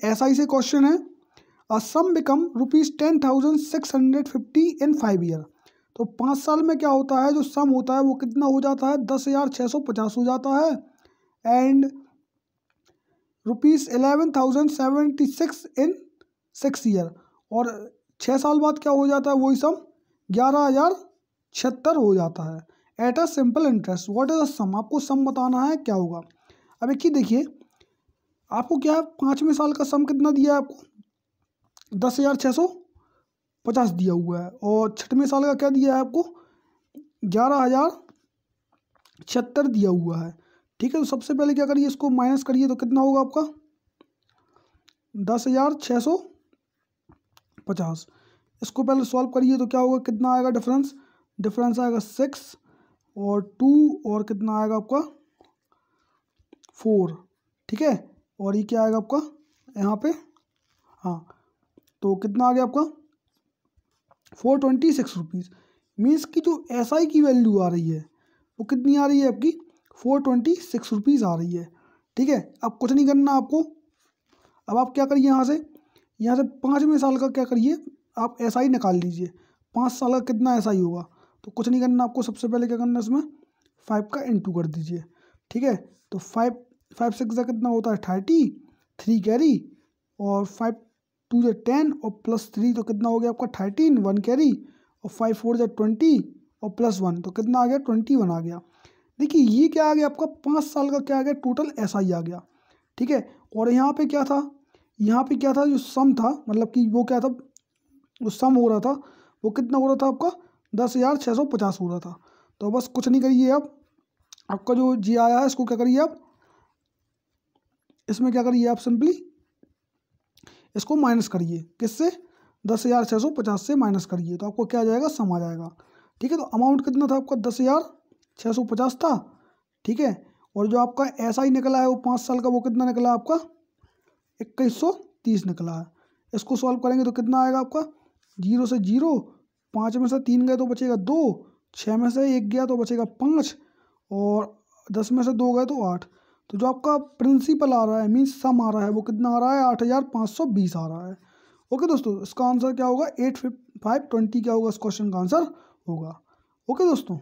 S I से question है। A sum become rupees ten thousand six hundred fifty in five year तो पाँच साल में क्या होता है? जो सम होता है वो कितना हो जाता है? दस हज़ार छः सौ पचास हो जाता है। And rupees eleven thousand seventy six in six year और छः साल बाद क्या हो जाता है? वही सम ग्यारह हज़ार छिहत्तर हो जाता है। At a simple interest what is a sum आपको सम बताना है, क्या होगा? अब एक ही देखिए। आपको क्या है पाँचवें साल का सम कितना दिया है आपको? दस हज़ार छः सौ पचास दिया हुआ है। और छठवें साल का क्या दिया है आपको? ग्यारह हज़ार छिहत्तर दिया हुआ है। ठीक है तो सबसे पहले क्या करिए, इसको माइनस करिए तो कितना होगा आपका? दस हज़ार छः सौ पचास। इसको पहले सॉल्व करिए तो क्या होगा, कितना आएगा डिफरेंस डिफरेंस आएगा सिक्स और टू और कितना आएगा आपका? फोर ठीक है? और ये क्या आएगा आपका? यहाँ पे? हाँ। तो कितना आ गया आपका? Four twenty six rupees means की जो एस आई की वैल्यू आ रही है, वो कितनी आ रही है आपकी? फोर ट्वेंटी सिक्स रुपीज़ आ रही है। ठीक है? अब कुछ नहीं करना आपको। अब आप क्या करिए यहाँ से? यहाँ से पाँचवें साल का क्या करिए? आप एस आई निकाल लीजिए। पाँच साल का कितना एस आई होगा? तो कुछ नहीं करना आपको। सबसे पहले क्या करना है इसमें? फाइव का इंटू कर दीजिए। ठीक है? तो फाइव फाइव सिक्स का कितना होता है? थर्टी, थ्री कैरी और फाइव टू जो टेन और प्लस थ्री तो कितना हो गया आपका? थर्टीन, वन कैरी और फाइव फोर जो ट्वेंटी और प्लस वन तो कितना आ गया? ट्वेंटी वन आ गया। देखिए, ये क्या आ गया आपका? पाँच साल का क्या आ गया? टोटल ऐसा ही आ गया। ठीक है? और यहाँ पे क्या था? यहाँ पे क्या था? जो सम था मतलब कि वो क्या था? जो सम हो रहा था, वो कितना हो रहा था आपका? दस हज़ार छः सौ पचास हो रहा था। तो बस कुछ नहीं करिए आप। आपका जो जी आया है, इसको क्या करिए आप? इसमें क्या करिए आप सिंपली इसको माइनस करिए। किससे? दस हज़ार छः सौ पचास से माइनस करिए। तो आपको क्या आ जाएगा? सम आ जाएगा। ठीक है तो अमाउंट कितना था आपका? दस हज़ार छः सौ पचास था। ठीक है, और जो आपका ऐसा ही निकला है, वो पाँच साल का वो कितना निकला आपका? इक्कीस सौ तीस निकला है। इसको सॉल्व करेंगे तो कितना आएगा आपका? ज़ीरो से ज़ीरो। पाँच में से तीन गए तो बचेगा दो। छः में से एक गया तो बचेगा पाँच। और दस में से दो गए तो आठ। तो जो आपका प्रिंसिपल आ रहा है मीन्स सम आ रहा है, वो कितना आ रहा है? आठ हज़ार पाँच सौ बीस आ रहा है। ओके दोस्तों, इसका आंसर क्या होगा? एट फाइव ट्वेंटी क्या होगा? इस क्वेश्चन का आंसर होगा। ओके दोस्तों